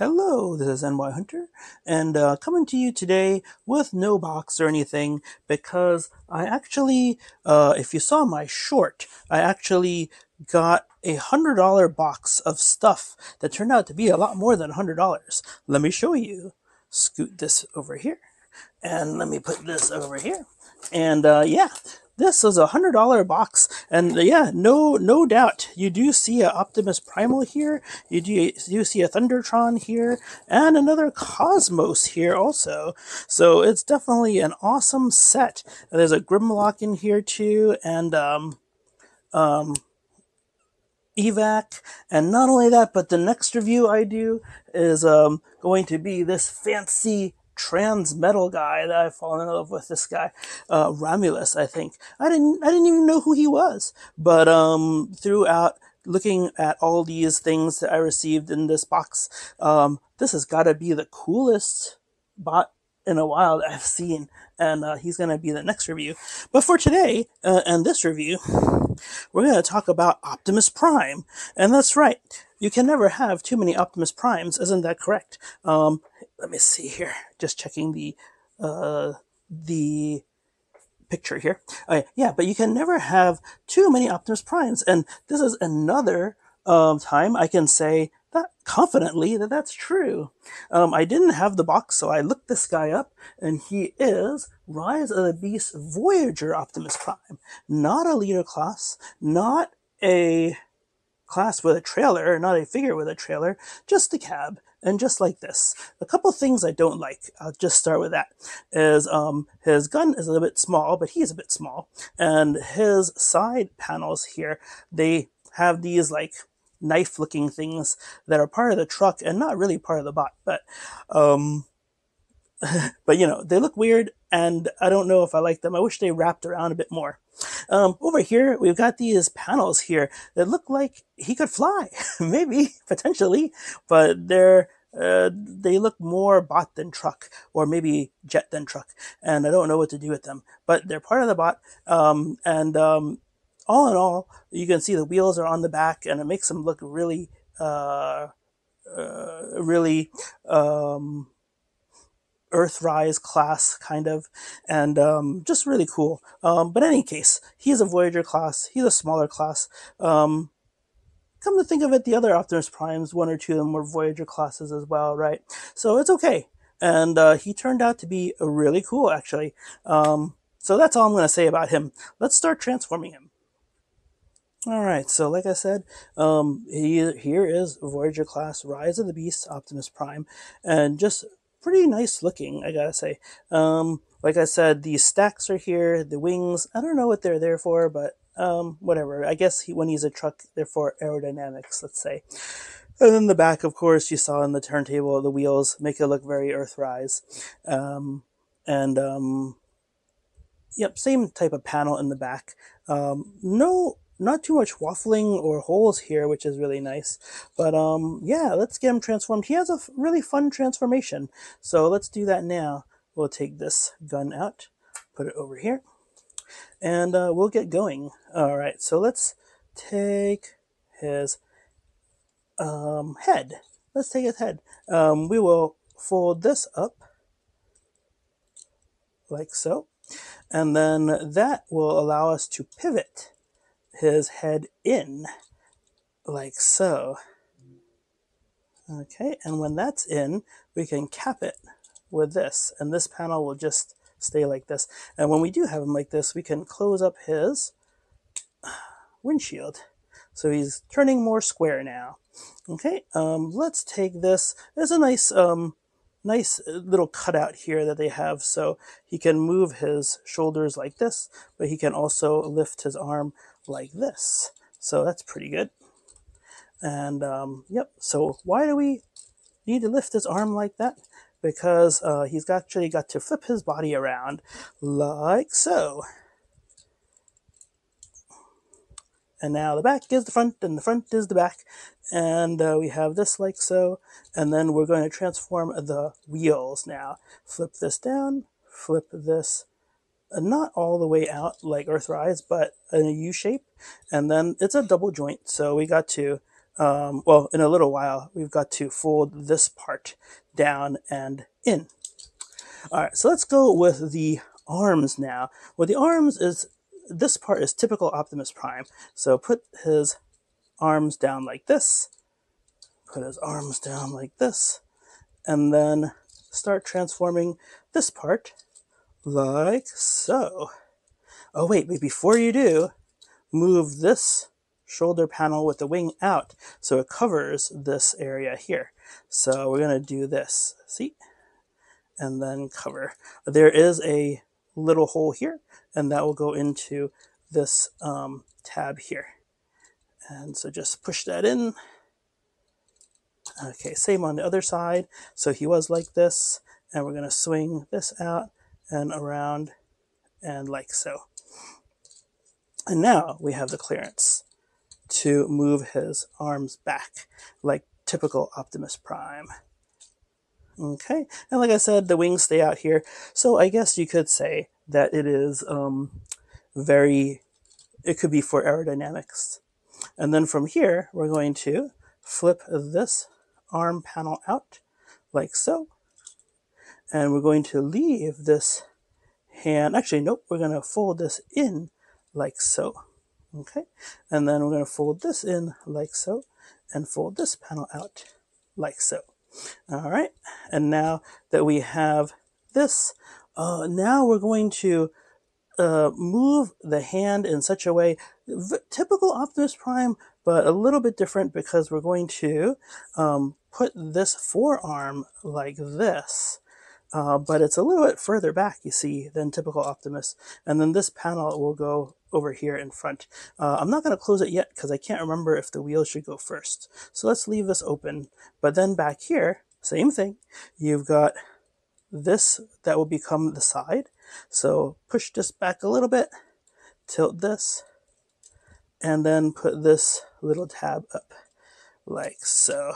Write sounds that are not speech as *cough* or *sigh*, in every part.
Hello, this is NY Hunter, and uh, coming to you today with no box or anything because I actually, uh, if you saw my short, I actually got a hundred dollar box of stuff that turned out to be a lot more than a hundred dollars. Let me show you. Scoot this over here, and let me put this over here. And uh, yeah, this is a hundred dollar box, and uh, yeah, no, no doubt, you do see a Optimus Primal here. You do, you see a Thundertron here, and another Cosmos here also. So it's definitely an awesome set. There's a Grimlock in here too, and um, um, evac and not only that but the next review i do is um, going to be this fancy Transmetal guy that I've fallen in love with. This guy, uh, Romulus, I think. I didn't, I didn't even know who he was, but um, throughout looking at all these things that I received in this box, um, this has got to be the coolest bot in a while that I've seen, and uh, he's going to be the next review. But for today uh, and this review, we're going to talk about Optimus Prime, and that's right. You can never have too many Optimus Primes, isn't that correct? Um, let me see here. Just checking the uh, the picture here. Okay, yeah, but you can never have too many Optimus Primes, and this is another um, time I can say that confidently that that's true. Um, I didn't have the box, so I looked this guy up, and he is Rise of the Beast Voyager Optimus Prime, not a leader class, not a class with a trailer, not a figure with a trailer, just a cab. And just like this, a couple things I don't like. I'll just start with that. Is um his gun is a little bit small, but he's a bit small, and his side panels here they have these like knife looking things that are part of the truck and not really part of the bot, but um *laughs* but you know, they look weird and I don't know if I like them. I wish they wrapped around a bit more. Um, over here, we've got these panels here that look like he could fly, *laughs* maybe, potentially, but they're, uh, they look more bot than truck, or maybe jet than truck, and I don't know what to do with them, but they're part of the bot, um, and, um, all in all, you can see the wheels are on the back, and it makes them look really, uh, uh really, um, Earthrise class, kind of, and um, just really cool. Um, but in any case, he's a Voyager class. He's a smaller class. Um, come to think of it, the other Optimus Primes, one or two of them were Voyager classes as well, right? So it's okay. And uh, he turned out to be really cool, actually. Um, so that's all I'm going to say about him. Let's start transforming him. All right, so like I said, um, he, here is Voyager class Rise of the Beast Optimus Prime, and just pretty nice looking, I gotta say. Um, like I said, the stacks are here, the wings, I don't know what they're there for, but um, whatever. I guess he, when he's a truck, they're for aerodynamics, let's say. And then the back, of course, you saw in the turntable, the wheels make it look very Earthrise. Um, and, um, yep, same type of panel in the back. Um, no not too much waffling or holes here, which is really nice. But um, yeah, let's get him transformed. He has a really fun transformation. So let's do that now. We'll take this gun out, put it over here, and uh, we'll get going. All right, so let's take his um, head. Let's take his head. Um, we will fold this up like so. And then that will allow us to pivot his head in, like so. Okay, and when that's in, we can cap it with this, and this panel will just stay like this. And when we do have him like this, we can close up his *sighs* windshield. So he's turning more square now. Okay, um, let's take this. There's a nice, um, nice little cutout here that they have, so he can move his shoulders like this, but he can also lift his arm like this. So that's pretty good. And um, yep, so why do we need to lift his arm like that? Because uh, he's actually got to flip his body around like so. And now the back is the front and the front is the back. And uh, we have this like so. And then we're going to transform the wheels now. Flip this down, flip this not all the way out like Earthrise, but in a U shape. And then it's a double joint, so we got to um, well, in a little while, we've got to fold this part down and in. All right, so let's go with the arms now. Well, the arms is, this part is typical Optimus Prime. So put his arms down like this, put his arms down like this, and then start transforming this part like so. Oh wait, before you do, move this shoulder panel with the wing out so it covers this area here. So we're going to do this, see? And then cover. There is a little hole here, and that will go into this um, tab here. And so just push that in. Okay, same on the other side. So he was like this, and we're going to swing this out and around and like so. And now we have the clearance to move his arms back like typical Optimus Prime. Okay, and like I said, the wings stay out here, so I guess you could say that it is um, very, it could be for aerodynamics. And then from here, we're going to flip this arm panel out like so. And we're going to leave this hand, actually, nope, we're going to fold this in like so. Okay, and then we're going to fold this in like so and fold this panel out like so. All right, and now that we have this, uh, now we're going to uh, move the hand in such a way, typical Optimus Prime, but a little bit different because we're going to um, put this forearm like this uh, but it's a little bit further back, you see, than typical Optimus. And then this panel will go over here in front. Uh, I'm not going to close it yet because I can't remember if the wheels should go first. So let's leave this open. But then back here, same thing. You've got this that will become the side. So push this back a little bit, tilt this, and then put this little tab up like so.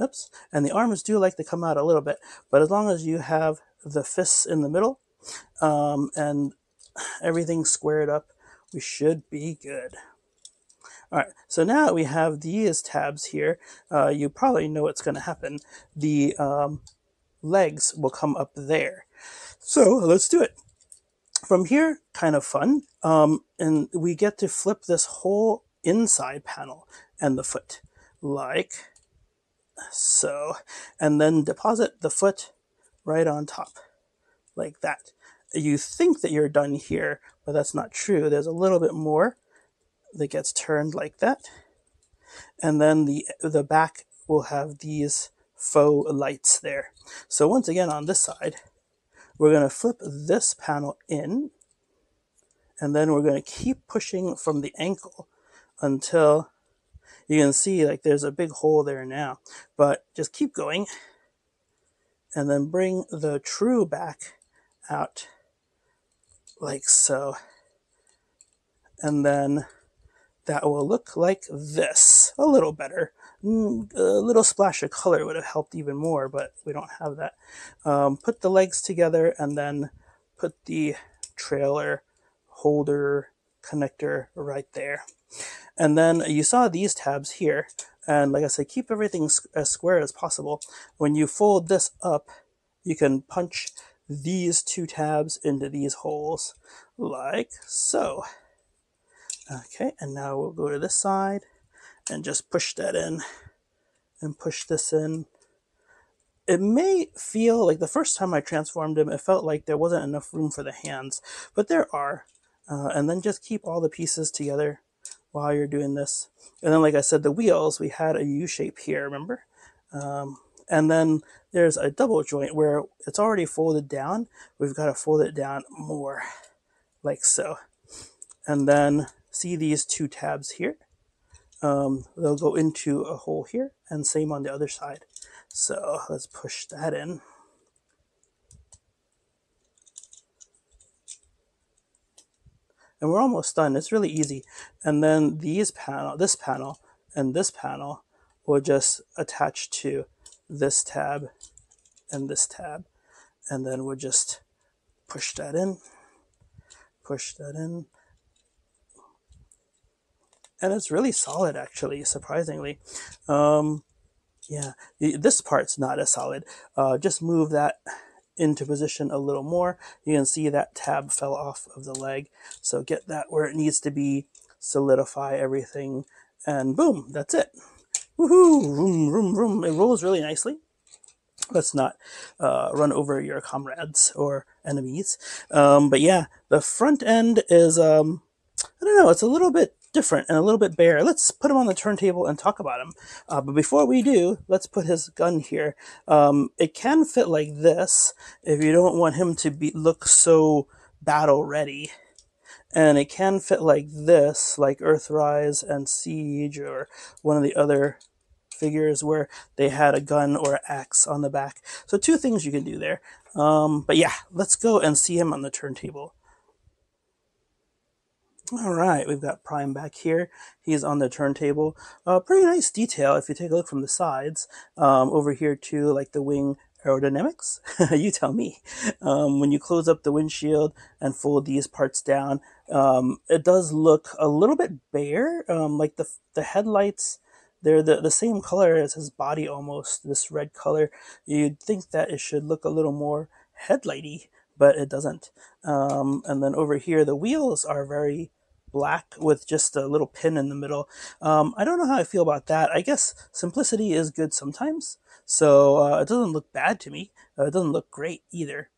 Oops. And the arms do like to come out a little bit, but as long as you have the fists in the middle um, and everything squared up, we should be good. All right, so now we have these tabs here. Uh, you probably know what's going to happen. The um, legs will come up there. So let's do it. From here, kind of fun, um, and we get to flip this whole inside panel and the foot like so, and then deposit the foot right on top like that. You think that you're done here, but that's not true. There's a little bit more that gets turned like that. And then the, the back will have these faux lights there. So once again, on this side, we're going to flip this panel in, and then we're going to keep pushing from the ankle until you can see like there's a big hole there now, but just keep going and then bring the true back out like so. And then that will look like this, a little better. Mm, a little splash of color would have helped even more, but we don't have that. Um, put the legs together and then put the trailer holder connector right there. And then you saw these tabs here. And like I said, keep everything as square as possible. When you fold this up, you can punch these two tabs into these holes like so. Okay, and now we'll go to this side and just push that in and push this in. It may feel like the first time I transformed him, it felt like there wasn't enough room for the hands, but there are. Uh, and then just keep all the pieces together while you're doing this. And then, like I said, the wheels, we had a U shape here, remember? Um, and then there's a double joint where it's already folded down. We've got to fold it down more, like so. And then see these two tabs here? Um, they'll go into a hole here, and same on the other side. So let's push that in. and we're almost done. It's really easy. And then these panel, this panel and this panel will just attach to this tab and this tab. And then we'll just push that in, push that in. and it's really solid actually, surprisingly. Um, yeah, this part's not as solid. Uh, just move that into position a little more. You can see that tab fell off of the leg. So get that where it needs to be, solidify everything, and boom, that's it. Woohoo! Vroom, vroom, vroom. It rolls really nicely. Let's not uh, run over your comrades or enemies. Um, but yeah, the front end is, um, I don't know, it's a little bit different and a little bit bare. Let's put him on the turntable and talk about him. Uh, but before we do, let's put his gun here. Um, it can fit like this if you don't want him to be look so battle ready. And it can fit like this, like Earthrise and Siege or one of the other figures where they had a gun or axe on the back. So two things you can do there. Um, but yeah, let's go and see him on the turntable. All right, we've got Prime back here. He's on the turntable. Uh, pretty nice detail if you take a look from the sides. Um, over here too, like the wing aerodynamics. *laughs* you tell me. Um, when you close up the windshield and fold these parts down, um, it does look a little bit bare. Um, like the the headlights, they're the, the same color as his body almost. This red color. You'd think that it should look a little more headlighty, but it doesn't. Um, and then over here, the wheels are very black with just a little pin in the middle. Um, I don't know how I feel about that. I guess simplicity is good sometimes. So uh, it doesn't look bad to me. Uh, it doesn't look great either.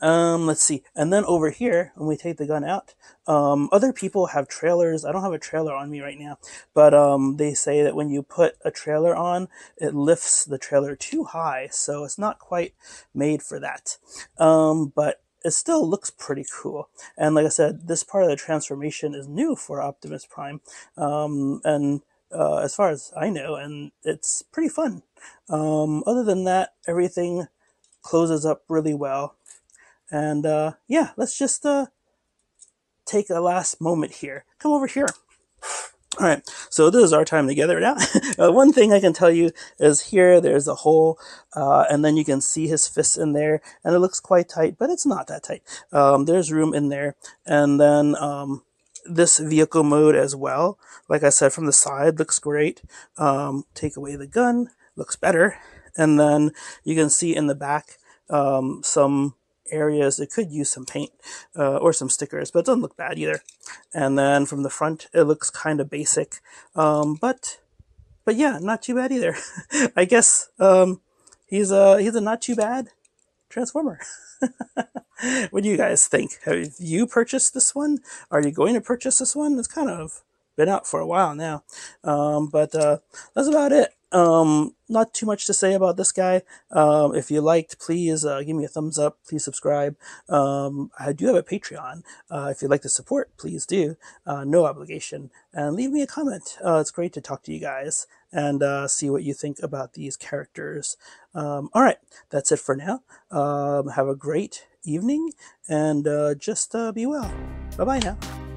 Um, let's see. And then over here, when we take the gun out, um, other people have trailers. I don't have a trailer on me right now, but um, they say that when you put a trailer on, it lifts the trailer too high. So it's not quite made for that. Um, but it still looks pretty cool. And like I said, this part of the transformation is new for Optimus Prime. Um, and uh, as far as I know, and it's pretty fun. Um, other than that, everything closes up really well. And uh, yeah, let's just uh, take a last moment here. Come over here. All right, so this is our time together now. *laughs* uh, one thing I can tell you is here there's a hole, uh, and then you can see his fists in there, and it looks quite tight, but it's not that tight. Um, there's room in there, and then um, this vehicle mode as well. Like I said, from the side looks great. Um, take away the gun, looks better, and then you can see in the back um, some areas that could use some paint uh, or some stickers, but it doesn't look bad either. And then from the front, it looks kind of basic, um, but but yeah, not too bad either. *laughs* I guess um, he's a he's a not too bad transformer. *laughs* what do you guys think? Have you purchased this one? Are you going to purchase this one? It's kind of been out for a while now, um, but uh, that's about it. Um, not too much to say about this guy. Um, if you liked, please uh, give me a thumbs up. Please subscribe. Um, I do have a Patreon. Uh, if you'd like to support, please do. Uh, no obligation. And leave me a comment. Uh, it's great to talk to you guys and uh, see what you think about these characters. Um, all right, that's it for now. Um, have a great evening and uh, just uh, be well. Bye bye now.